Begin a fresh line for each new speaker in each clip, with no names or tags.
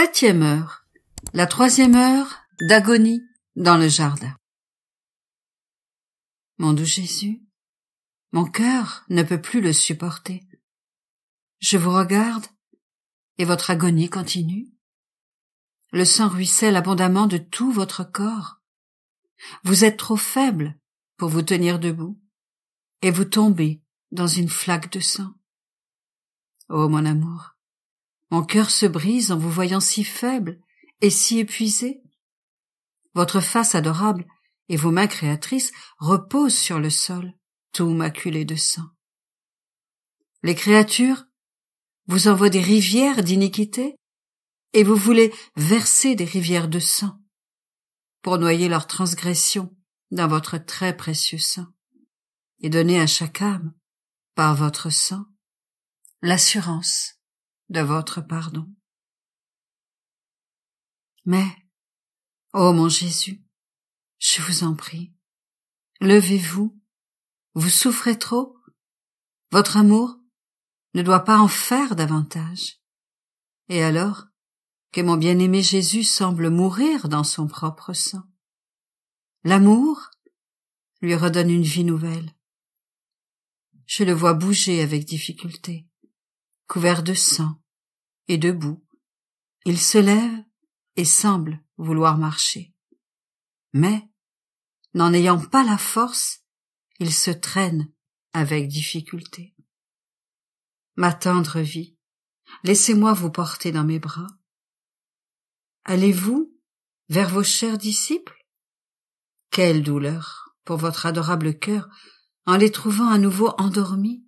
Septième heure. La troisième heure d'agonie dans le jardin. Mon doux Jésus, mon cœur ne peut plus le supporter. Je vous regarde et votre agonie continue. Le sang ruisselle abondamment de tout votre corps. Vous êtes trop faible pour vous tenir debout et vous tombez dans une flaque de sang. Oh mon amour, mon cœur se brise en vous voyant si faible et si épuisé. Votre face adorable et vos mains créatrices reposent sur le sol, tout maculé de sang. Les créatures vous envoient des rivières d'iniquité et vous voulez verser des rivières de sang pour noyer leurs transgressions dans votre très précieux sang et donner à chaque âme, par votre sang, l'assurance de votre pardon. Mais, ô mon Jésus, je vous en prie, levez-vous, vous souffrez trop, votre amour ne doit pas en faire davantage. Et alors que mon bien-aimé Jésus semble mourir dans son propre sang. L'amour lui redonne une vie nouvelle. Je le vois bouger avec difficulté couvert de sang et de boue. Il se lève et semble vouloir marcher. Mais, n'en ayant pas la force, il se traîne avec difficulté. Ma tendre vie, laissez-moi vous porter dans mes bras. Allez-vous vers vos chers disciples? Quelle douleur pour votre adorable cœur en les trouvant à nouveau endormis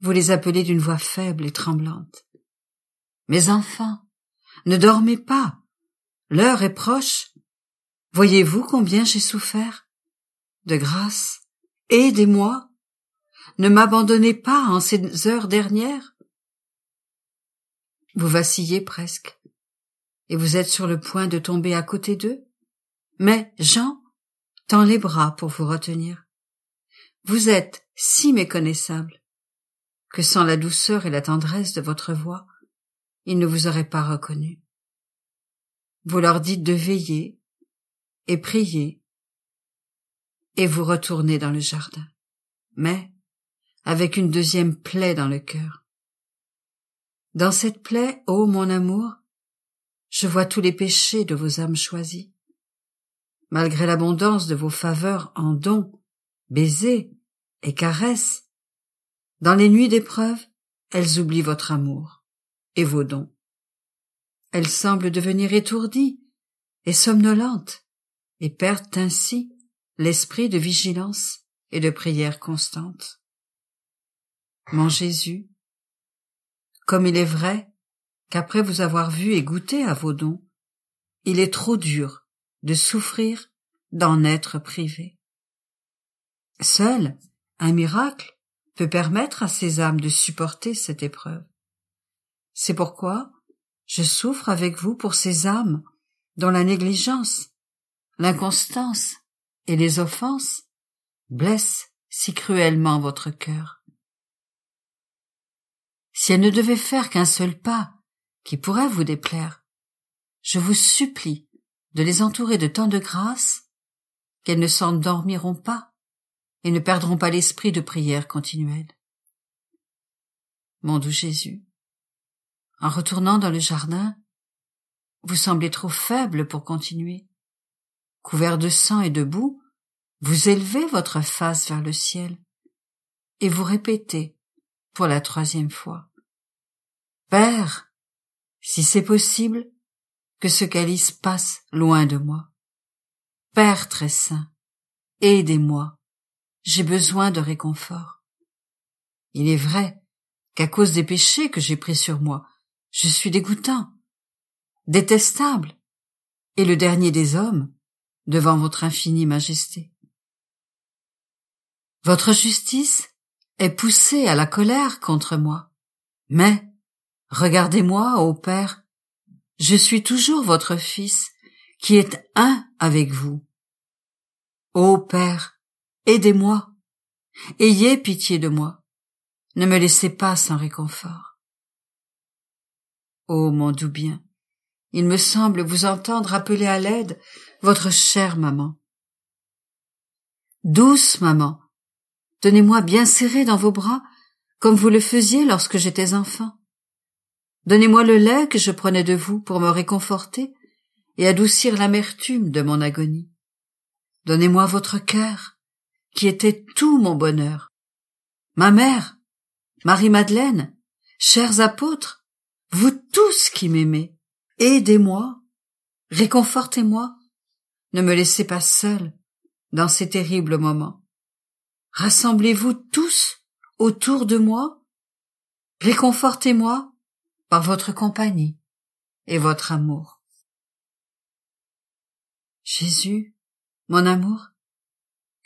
vous les appelez d'une voix faible et tremblante. Mes enfants, ne dormez pas. L'heure est proche. Voyez-vous combien j'ai souffert? De grâce, aidez-moi. Ne m'abandonnez pas en ces heures dernières. Vous vacillez presque, et vous êtes sur le point de tomber à côté d'eux. Mais Jean tend les bras pour vous retenir. Vous êtes si méconnaissable que sans la douceur et la tendresse de votre voix, ils ne vous auraient pas reconnu. Vous leur dites de veiller et prier, et vous retournez dans le jardin, mais avec une deuxième plaie dans le cœur. Dans cette plaie, ô mon amour, je vois tous les péchés de vos âmes choisies. Malgré l'abondance de vos faveurs en dons, baisers et caresses, dans les nuits d'épreuve, elles oublient votre amour et vos dons. Elles semblent devenir étourdies et somnolentes et perdent ainsi l'esprit de vigilance et de prière constante. Mon Jésus, comme il est vrai qu'après vous avoir vu et goûté à vos dons, il est trop dur de souffrir d'en être privé. Seul un miracle peut permettre à ces âmes de supporter cette épreuve. C'est pourquoi je souffre avec vous pour ces âmes dont la négligence, l'inconstance et les offenses blessent si cruellement votre cœur. Si elles ne devaient faire qu'un seul pas qui pourrait vous déplaire, je vous supplie de les entourer de tant de grâce qu'elles ne s'endormiront pas et ne perdront pas l'esprit de prière continuelle. Mon doux Jésus, en retournant dans le jardin, vous semblez trop faible pour continuer. Couvert de sang et de boue, vous élevez votre face vers le ciel et vous répétez pour la troisième fois. Père, si c'est possible, que ce calice passe loin de moi. Père très saint, aidez-moi j'ai besoin de réconfort. Il est vrai qu'à cause des péchés que j'ai pris sur moi, je suis dégoûtant, détestable, et le dernier des hommes devant votre infinie majesté. Votre justice est poussée à la colère contre moi, mais regardez-moi, ô Père, je suis toujours votre Fils, qui est un avec vous. Ô Père, Aidez-moi. Ayez pitié de moi. Ne me laissez pas sans réconfort. Ô mon doux bien, il me semble vous entendre appeler à l'aide votre chère maman. Douce maman, tenez-moi bien serré dans vos bras, comme vous le faisiez lorsque j'étais enfant. Donnez-moi le lait que je prenais de vous pour me réconforter et adoucir l'amertume de mon agonie. Donnez-moi votre cœur, qui était tout mon bonheur. Ma mère, Marie-Madeleine, chers apôtres, vous tous qui m'aimez, aidez-moi, réconfortez-moi, ne me laissez pas seul dans ces terribles moments. Rassemblez-vous tous autour de moi, réconfortez-moi par votre compagnie et votre amour. Jésus, mon amour,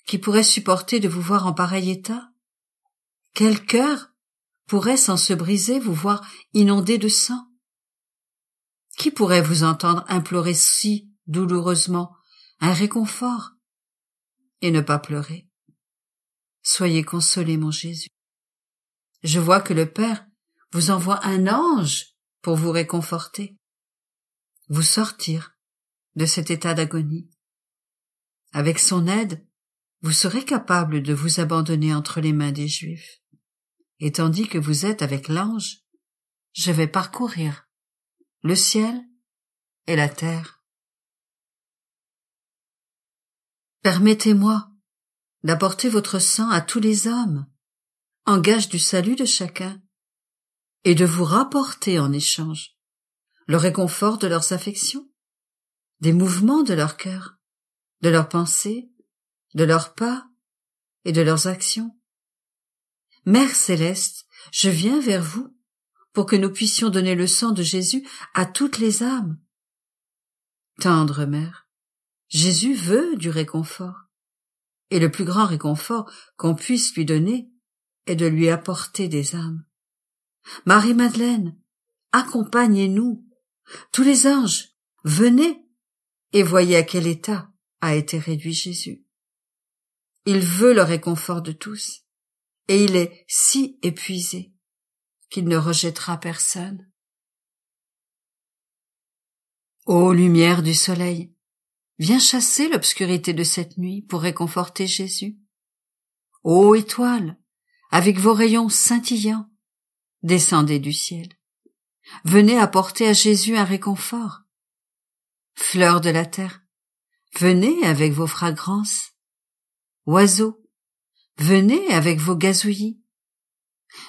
qui pourrait supporter de vous voir en pareil état? Quel cœur pourrait sans se briser vous voir inondé de sang? Qui pourrait vous entendre implorer si douloureusement un réconfort et ne pas pleurer? Soyez consolé, mon Jésus. Je vois que le Père vous envoie un ange pour vous réconforter, vous sortir de cet état d'agonie. Avec son aide, vous serez capable de vous abandonner entre les mains des Juifs. Et tandis que vous êtes avec l'ange, je vais parcourir le ciel et la terre. Permettez-moi d'apporter votre sang à tous les hommes, en gage du salut de chacun, et de vous rapporter en échange le réconfort de leurs affections, des mouvements de leur cœur, de leurs pensées, de leurs pas et de leurs actions. Mère céleste, je viens vers vous pour que nous puissions donner le sang de Jésus à toutes les âmes. Tendre mère, Jésus veut du réconfort, et le plus grand réconfort qu'on puisse lui donner est de lui apporter des âmes. Marie-Madeleine, accompagnez-nous. Tous les anges, venez et voyez à quel état a été réduit Jésus. Il veut le réconfort de tous, et il est si épuisé qu'il ne rejettera personne. Ô lumière du soleil, viens chasser l'obscurité de cette nuit pour réconforter Jésus. Ô étoile, avec vos rayons scintillants, descendez du ciel. Venez apporter à Jésus un réconfort. Fleurs de la terre, venez avec vos fragrances. Oiseaux, venez avec vos gazouillis.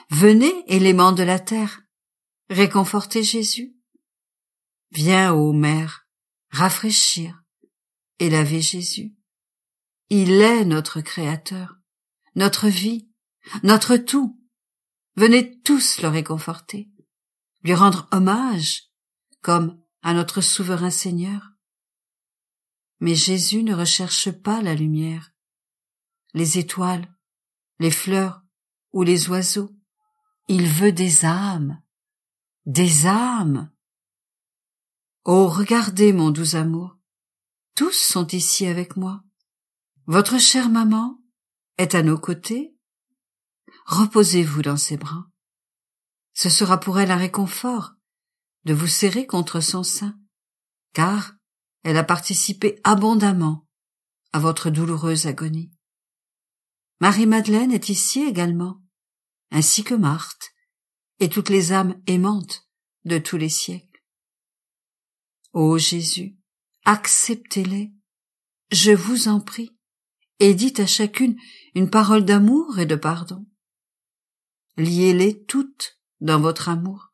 Venez, éléments de la terre, réconforter Jésus. Viens, ô mère, rafraîchir et laver Jésus. Il est notre Créateur, notre vie, notre tout. Venez tous le réconforter, lui rendre hommage, comme à notre souverain Seigneur. Mais Jésus ne recherche pas la lumière, les étoiles, les fleurs ou les oiseaux. Il veut des âmes, des âmes. Oh, regardez mon doux amour, tous sont ici avec moi. Votre chère maman est à nos côtés reposez-vous dans ses bras. Ce sera pour elle un réconfort de vous serrer contre son sein, car elle a participé abondamment à votre douloureuse agonie. Marie-Madeleine est ici également, ainsi que Marthe, et toutes les âmes aimantes de tous les siècles. Ô Jésus, acceptez-les, je vous en prie, et dites à chacune une parole d'amour et de pardon liez-les toutes dans votre amour,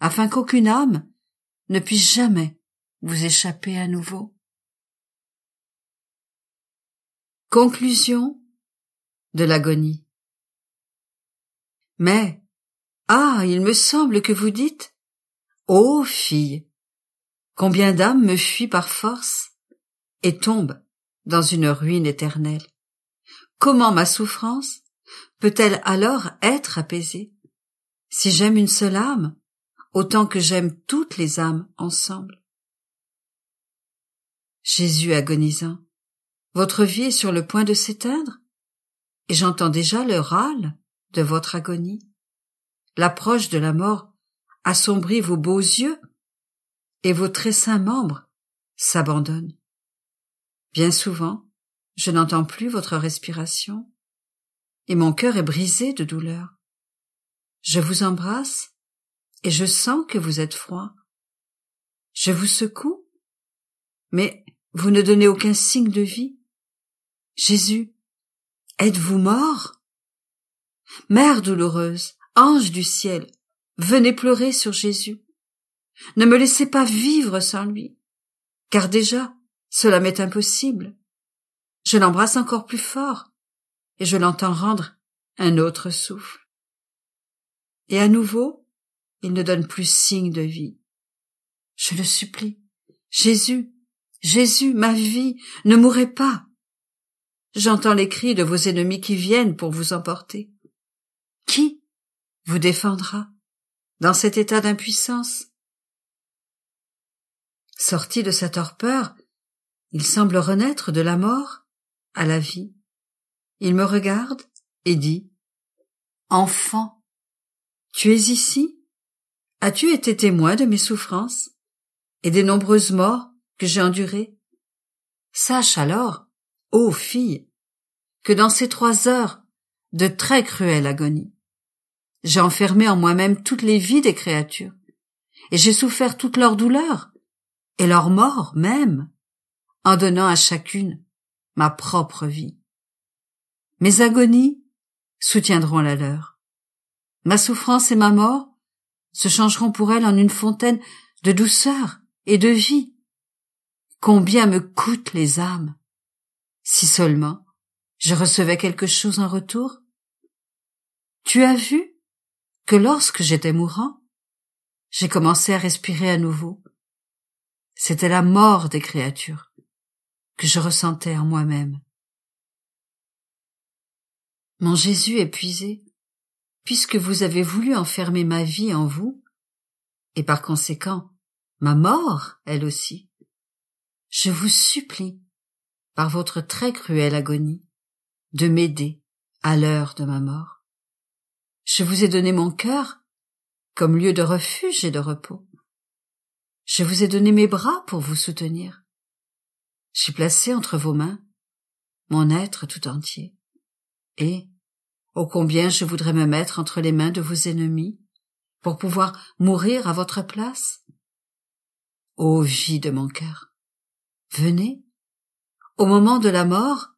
afin qu'aucune âme ne puisse jamais vous échapper à nouveau. Conclusion de l'agonie. Mais, ah, il me semble que vous dites, ô fille, combien d'âmes me fuient par force et tombent dans une ruine éternelle. Comment ma souffrance peut-elle alors être apaisée Si j'aime une seule âme, autant que j'aime toutes les âmes ensemble? Jésus agonisant, votre vie est sur le point de s'éteindre, et j'entends déjà le râle de votre agonie. L'approche de la mort assombrit vos beaux yeux, et vos très saints membres s'abandonnent. Bien souvent, je n'entends plus votre respiration, et mon cœur est brisé de douleur. Je vous embrasse, et je sens que vous êtes froid. Je vous secoue, mais vous ne donnez aucun signe de vie. Jésus, êtes-vous mort? Mère douloureuse, ange du ciel, venez pleurer sur Jésus. Ne me laissez pas vivre sans lui, car déjà cela m'est impossible. Je l'embrasse encore plus fort, et je l'entends rendre un autre souffle. Et à nouveau, il ne donne plus signe de vie. Je le supplie. Jésus, Jésus, ma vie, ne mourrez pas. J'entends les cris de vos ennemis qui viennent pour vous emporter. Qui vous défendra dans cet état d'impuissance? Sorti de sa torpeur, il semble renaître de la mort à la vie. Il me regarde et dit Enfant, tu es ici? As-tu été témoin de mes souffrances et des nombreuses morts que j'ai endurées? Sache alors, ô fille, que dans ces trois heures de très cruelle agonie, j'ai enfermé en moi-même toutes les vies des créatures, et j'ai souffert toute leur douleur, et leur mort même, en donnant à chacune ma propre vie. Mes agonies soutiendront la leur. Ma souffrance et ma mort se changeront pour elles en une fontaine de douceur et de vie. Combien me coûtent les âmes Si seulement je recevais quelque chose en retour Tu as vu que lorsque j'étais mourant, j'ai commencé à respirer à nouveau. C'était la mort des créatures que je ressentais en moi-même. Mon Jésus épuisé, puisque vous avez voulu enfermer ma vie en vous, et par conséquent ma mort, elle aussi, je vous supplie, par votre très cruelle agonie, de m'aider à l'heure de ma mort. Je vous ai donné mon cœur comme lieu de refuge et de repos. Je vous ai donné mes bras pour vous soutenir. J'ai placé entre vos mains mon être tout entier. Et, ô combien je voudrais me mettre entre les mains de vos ennemis pour pouvoir mourir à votre place? Ô vie de mon cœur, venez, au moment de la mort,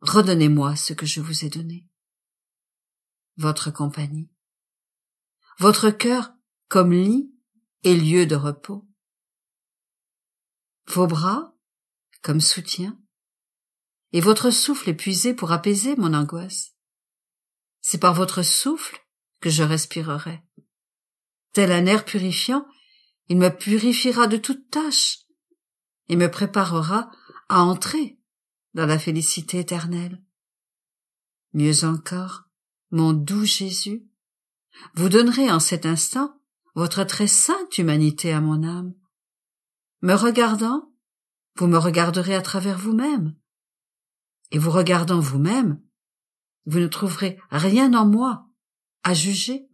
redonnez-moi ce que je vous ai donné. Votre compagnie, votre cœur comme lit et lieu de repos, vos bras comme soutien, et votre souffle épuisé pour apaiser mon angoisse. C'est par votre souffle que je respirerai. Tel un air purifiant, il me purifiera de toute tâche et me préparera à entrer dans la félicité éternelle. Mieux encore, mon doux Jésus, vous donnerez en cet instant votre très sainte humanité à mon âme. Me regardant, vous me regarderez à travers vous-même. Et vous regardant vous-même, vous ne trouverez rien en moi à juger.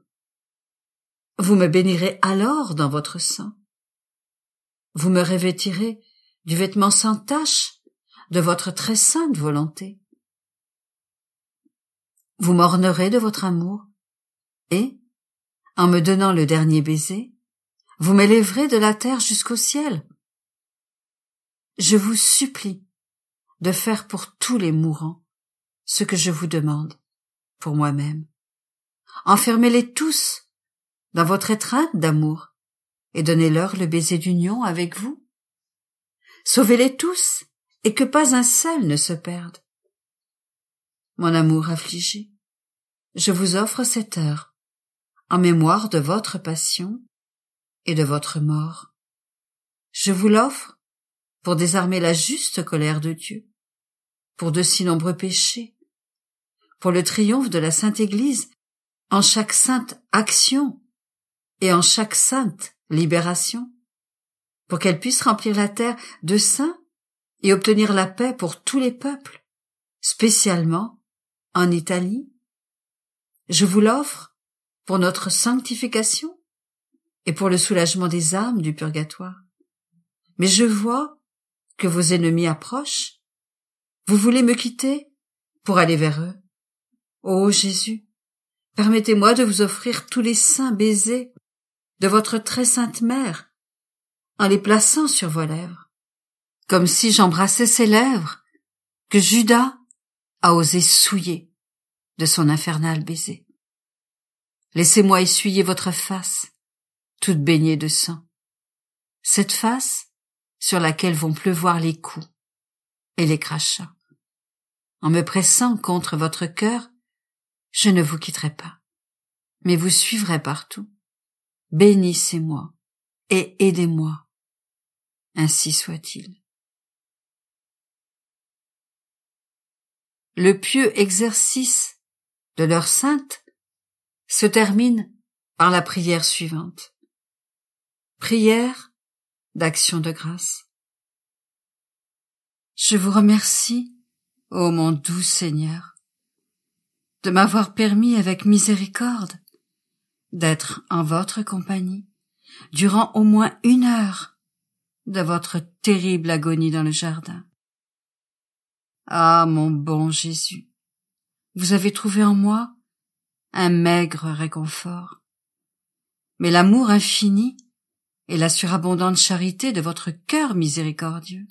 Vous me bénirez alors dans votre sang. Vous me revêtirez du vêtement sans tache de votre très sainte volonté. Vous m'ornerez de votre amour, et, en me donnant le dernier baiser, vous m'élèverez de la terre jusqu'au ciel. Je vous supplie de faire pour tous les mourants ce que je vous demande pour moi-même. Enfermez-les tous dans votre étreinte d'amour et donnez-leur le baiser d'union avec vous. Sauvez-les tous et que pas un seul ne se perde. Mon amour affligé, je vous offre cette heure en mémoire de votre passion et de votre mort. Je vous l'offre pour désarmer la juste colère de Dieu, pour de si nombreux péchés, pour le triomphe de la Sainte Église en chaque sainte action et en chaque sainte libération, pour qu'elle puisse remplir la terre de saints et obtenir la paix pour tous les peuples, spécialement en Italie. Je vous l'offre pour notre sanctification et pour le soulagement des âmes du purgatoire. Mais je vois que vos ennemis approchent. Vous voulez me quitter pour aller vers eux. Ô Jésus, permettez-moi de vous offrir tous les saints baisers de votre très sainte mère en les plaçant sur vos lèvres, comme si j'embrassais ces lèvres que Judas a osé souiller de son infernal baiser. Laissez-moi essuyer votre face, toute baignée de sang. Cette face sur laquelle vont pleuvoir les coups et les crachats. En me pressant contre votre cœur, je ne vous quitterai pas, mais vous suivrai partout. Bénissez-moi et aidez-moi. Ainsi soit-il. Le pieux exercice de leur sainte se termine par la prière suivante. Prière d'action de grâce. Je vous remercie, ô mon doux Seigneur, de m'avoir permis avec miséricorde d'être en votre compagnie durant au moins une heure de votre terrible agonie dans le jardin. Ah, mon bon Jésus, vous avez trouvé en moi un maigre réconfort. Mais l'amour infini et la surabondante charité de votre cœur miséricordieux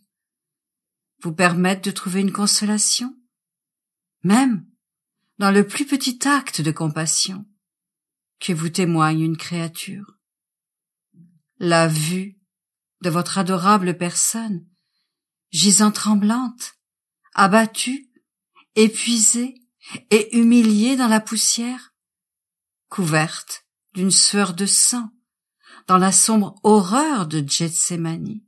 vous permettent de trouver une consolation, même dans le plus petit acte de compassion que vous témoigne une créature. La vue de votre adorable personne, gisant tremblante, abattue, épuisée et humiliée dans la poussière, couverte d'une sueur de sang, dans la sombre horreur de Gethsemane,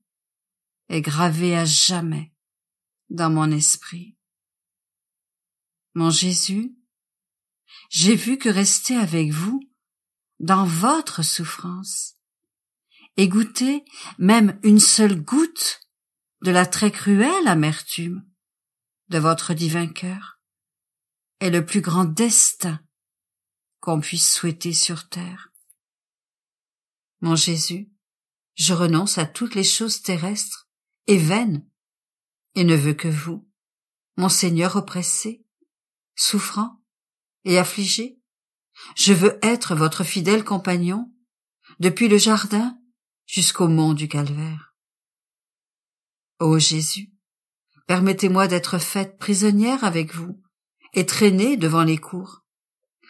est gravée à jamais dans mon esprit. Mon Jésus, j'ai vu que rester avec vous dans votre souffrance et goûter même une seule goutte de la très cruelle amertume de votre divin cœur est le plus grand destin qu'on puisse souhaiter sur terre. Mon Jésus, je renonce à toutes les choses terrestres et vaines, et ne veux que vous, mon Seigneur oppressé, souffrant et affligé. Je veux être votre fidèle compagnon, depuis le jardin jusqu'au mont du calvaire. Ô Jésus, permettez-moi d'être faite prisonnière avec vous et traînée devant les cours.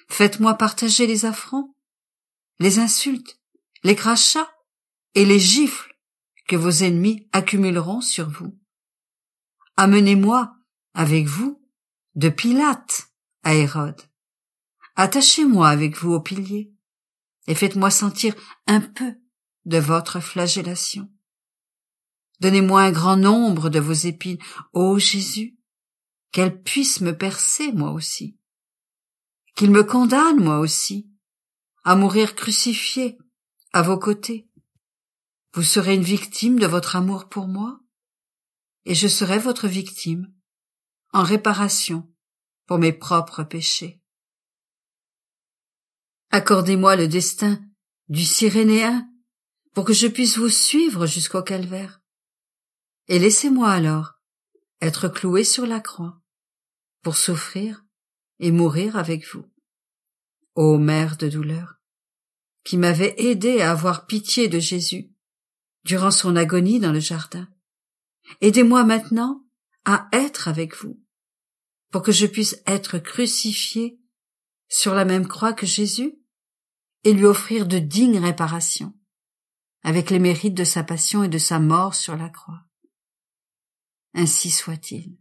Faites-moi partager les affronts, les insultes, les crachats et les gifles que vos ennemis accumuleront sur vous. Amenez-moi avec vous de Pilate à Hérode. Attachez-moi avec vous au pilier et faites-moi sentir un peu de votre flagellation. Donnez-moi un grand nombre de vos épines, ô Jésus, qu'elles puissent me percer moi aussi, qu'il me condamne moi aussi, à mourir crucifié à vos côtés. Vous serez une victime de votre amour pour moi, et je serai votre victime, en réparation pour mes propres péchés. Accordez-moi le destin du Cyrénéen pour que je puisse vous suivre jusqu'au calvaire. Et laissez-moi alors être cloué sur la croix pour souffrir et mourir avec vous. Ô mère de douleur, qui m'avait aidé à avoir pitié de Jésus durant son agonie dans le jardin, aidez-moi maintenant à être avec vous, pour que je puisse être crucifié sur la même croix que Jésus et lui offrir de dignes réparations avec les mérites de sa passion et de sa mort sur la croix. Ainsi soit-il.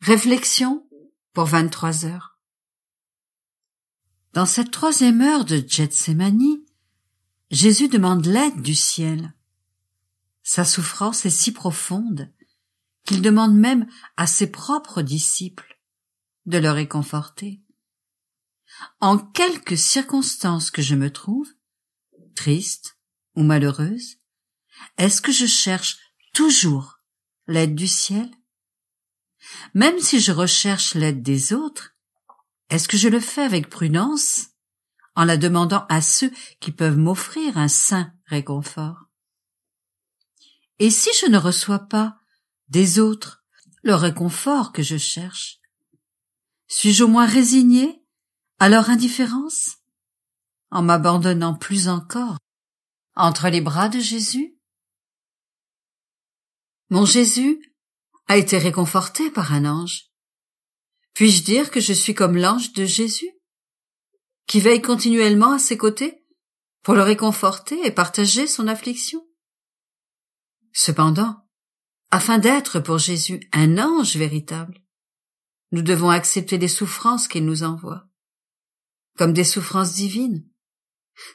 Réflexion pour 23 heures. Dans cette troisième heure de Gethsemane, Jésus demande l'aide du ciel. Sa souffrance est si profonde qu'il demande même à ses propres disciples de le réconforter. En quelques circonstances que je me trouve, triste ou malheureuse Est-ce que je cherche toujours l'aide du ciel? Même si je recherche l'aide des autres, est-ce que je le fais avec prudence, en la demandant à ceux qui peuvent m'offrir un saint réconfort? Et si je ne reçois pas des autres le réconfort que je cherche, suis-je au moins résigné à leur indifférence en m'abandonnant plus encore entre les bras de Jésus? Mon Jésus a été réconforté par un ange. Puis-je dire que je suis comme l'ange de Jésus, qui veille continuellement à ses côtés pour le réconforter et partager son affliction? Cependant, afin d'être pour Jésus un ange véritable, nous devons accepter les souffrances qu'il nous envoie, comme des souffrances divines.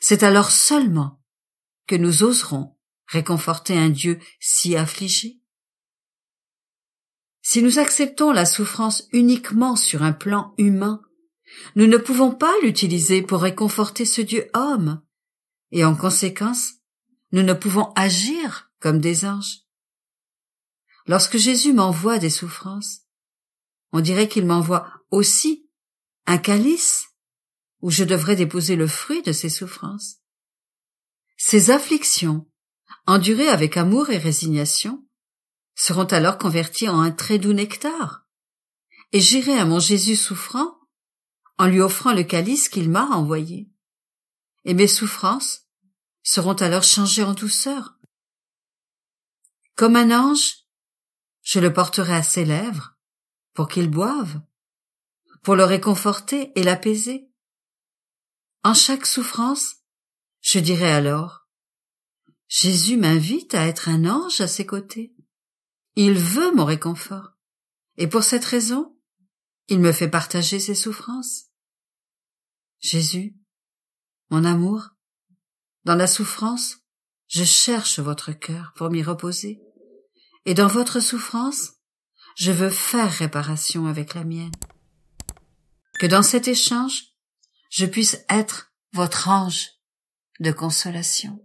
C'est alors seulement que nous oserons réconforter un Dieu si affligé. Si nous acceptons la souffrance uniquement sur un plan humain, nous ne pouvons pas l'utiliser pour réconforter ce Dieu homme, et en conséquence, nous ne pouvons agir comme des anges. Lorsque Jésus m'envoie des souffrances, on dirait qu'il m'envoie aussi un calice où je devrais déposer le fruit de ces souffrances. Ces afflictions, endurées avec amour et résignation, seront alors convertis en un très doux nectar. Et j'irai à mon Jésus souffrant en lui offrant le calice qu'il m'a envoyé. Et mes souffrances seront alors changées en douceur. Comme un ange, je le porterai à ses lèvres pour qu'il boive, pour le réconforter et l'apaiser. En chaque souffrance, je dirai alors, Jésus m'invite à être un ange à ses côtés. Il veut mon réconfort. Et pour cette raison, il me fait partager ses souffrances. Jésus, mon amour, dans la souffrance, je cherche votre cœur pour m'y reposer. Et dans votre souffrance, je veux faire réparation avec la mienne. Que dans cet échange, je puisse être votre ange de consolation.